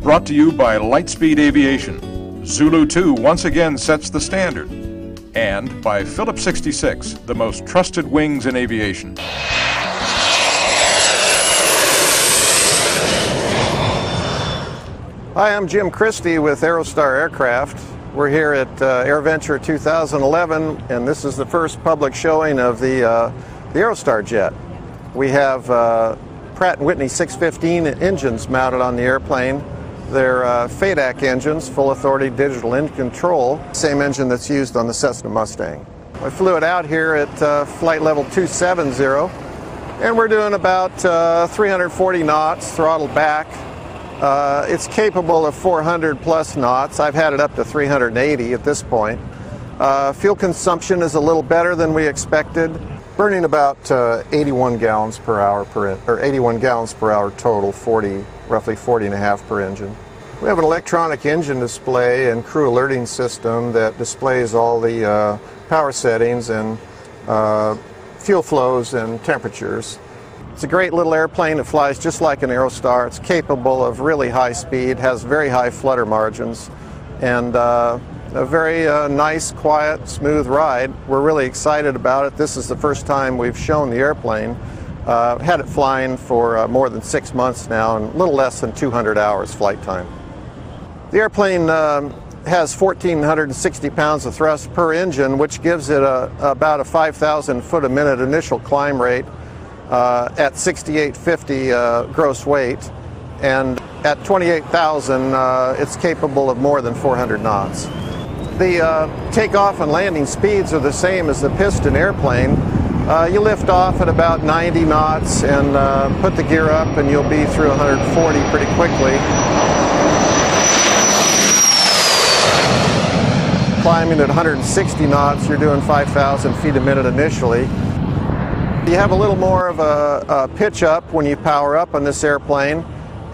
Brought to you by Lightspeed Aviation. Zulu 2 once again sets the standard. And by Phillips 66, the most trusted wings in aviation. Hi, I'm Jim Christy with Aerostar Aircraft. We're here at uh, AirVenture 2011, and this is the first public showing of the, uh, the Aerostar jet. We have uh, Pratt & Whitney 615 engines mounted on the airplane. They're uh, FADEC engines, full authority digital engine control, same engine that's used on the Cessna Mustang. I flew it out here at uh, flight level 270, and we're doing about uh, 340 knots, throttle back, uh, it's capable of 400 plus knots. I've had it up to 380 at this point. Uh, fuel consumption is a little better than we expected, burning about uh, 81 gallons per hour per or 81 gallons per hour total, 40 roughly 40 and a half per engine. We have an electronic engine display and crew alerting system that displays all the uh, power settings and uh, fuel flows and temperatures. It's a great little airplane. It flies just like an Aerostar. It's capable of really high speed, has very high flutter margins, and uh, a very uh, nice, quiet, smooth ride. We're really excited about it. This is the first time we've shown the airplane. Uh, had it flying for uh, more than six months now and a little less than 200 hours flight time. The airplane um, has 1,460 pounds of thrust per engine, which gives it a, about a 5,000 foot a minute initial climb rate uh, at 6850 uh, gross weight, and at 28,000, uh, it's capable of more than 400 knots. The uh, takeoff and landing speeds are the same as the piston airplane. Uh, you lift off at about 90 knots and uh, put the gear up, and you'll be through 140 pretty quickly. Climbing at 160 knots, you're doing 5,000 feet a minute initially. You have a little more of a, a pitch up when you power up on this airplane,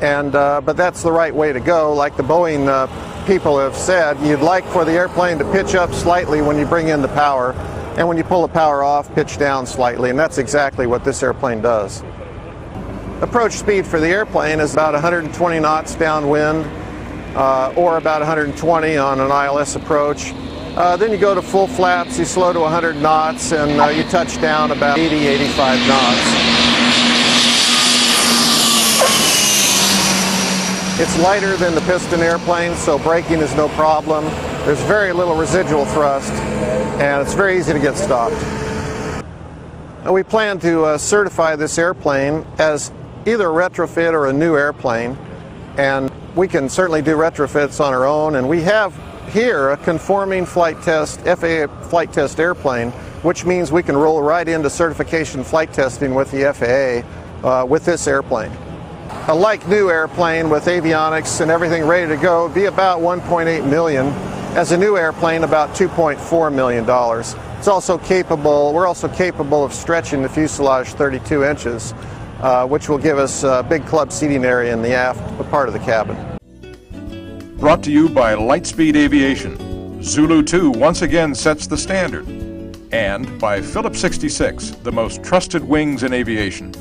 and uh, but that's the right way to go. Like the Boeing uh, people have said, you'd like for the airplane to pitch up slightly when you bring in the power, and when you pull the power off, pitch down slightly, and that's exactly what this airplane does. Approach speed for the airplane is about 120 knots downwind, uh, or about 120 on an ILS approach. Uh, then you go to full flaps, you slow to 100 knots, and uh, you touch down about 80, 85 knots. It's lighter than the piston airplane, so braking is no problem. There's very little residual thrust, and it's very easy to get stopped. We plan to uh, certify this airplane as either a retrofit or a new airplane, and we can certainly do retrofits on our own, and we have here a conforming flight test, FAA flight test airplane, which means we can roll right into certification flight testing with the FAA uh, with this airplane. A like new airplane with avionics and everything ready to go be about 1.8 million. As a new airplane, about 2.4 million dollars. It's also capable. We're also capable of stretching the fuselage 32 inches, uh, which will give us a big club seating area in the aft part of the cabin. Brought to you by Lightspeed Aviation. Zulu 2 once again sets the standard. And by Phillips 66, the most trusted wings in aviation.